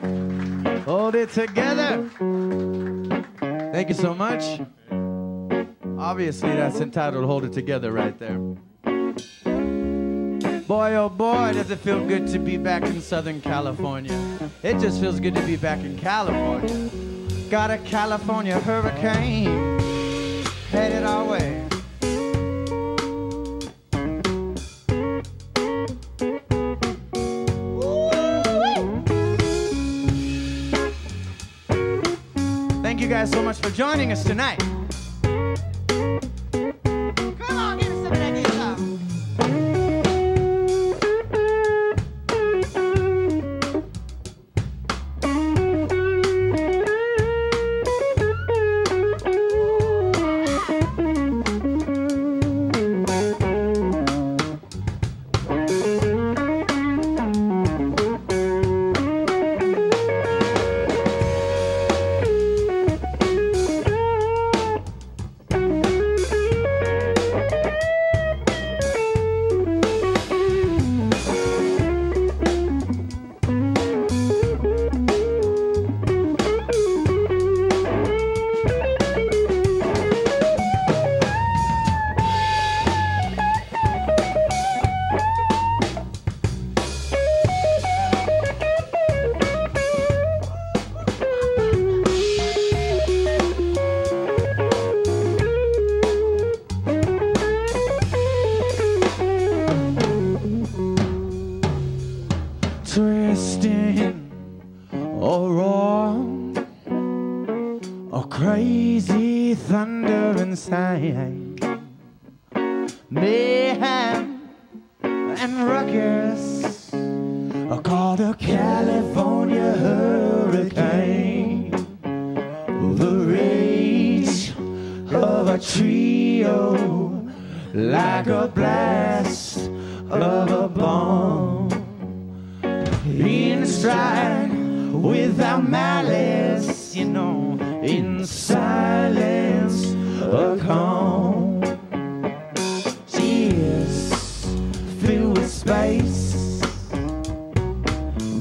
Hold it together. Thank you so much. Obviously, that's entitled Hold It Together right there. Boy, oh boy, does it feel good to be back in Southern California. It just feels good to be back in California. Got a California hurricane headed our way. Thank you guys so much for joining us tonight. Twisting or wrong or crazy thunder and inside mayhem and ruckus are called a California hurricane. The rage of a trio like a blast of a bomb in stride without malice, you know, in silence, a calm. She is filled with space,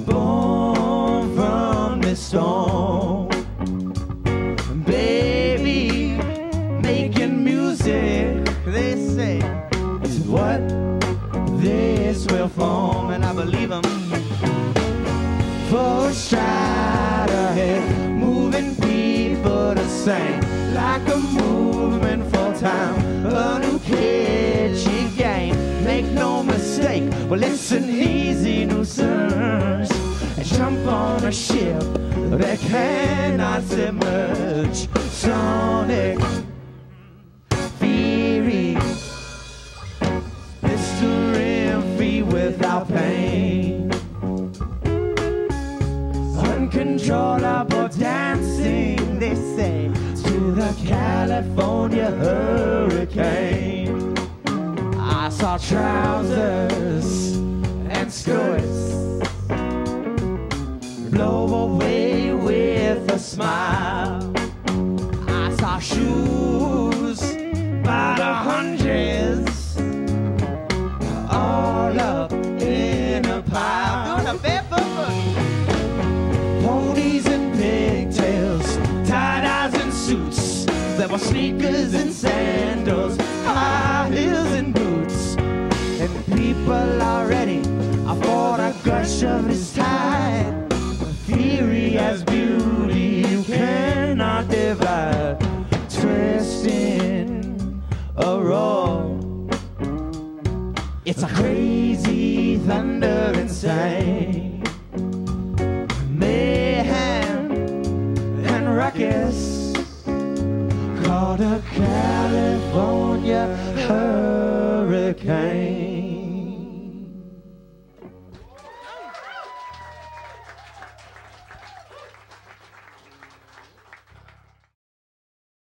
born from the storm. Full stride ahead, moving people to sing like a movement full time, a new catchy game. Make no mistake, well it's an easy nuisance. And jump on a ship that cannot submerge. Sonic theory, mystery free without pain uncontrollable dancing, they say, to the California hurricane. I saw trousers and skirts blow away with a smile. I saw shoes There sneakers and sandals, high heels and boots. And people are ready for a gush of this tide. Theory as beauty you cannot divide. Twisting a roar. It's a crazy thunder inside mayhem and ruckus Called a California hurricane.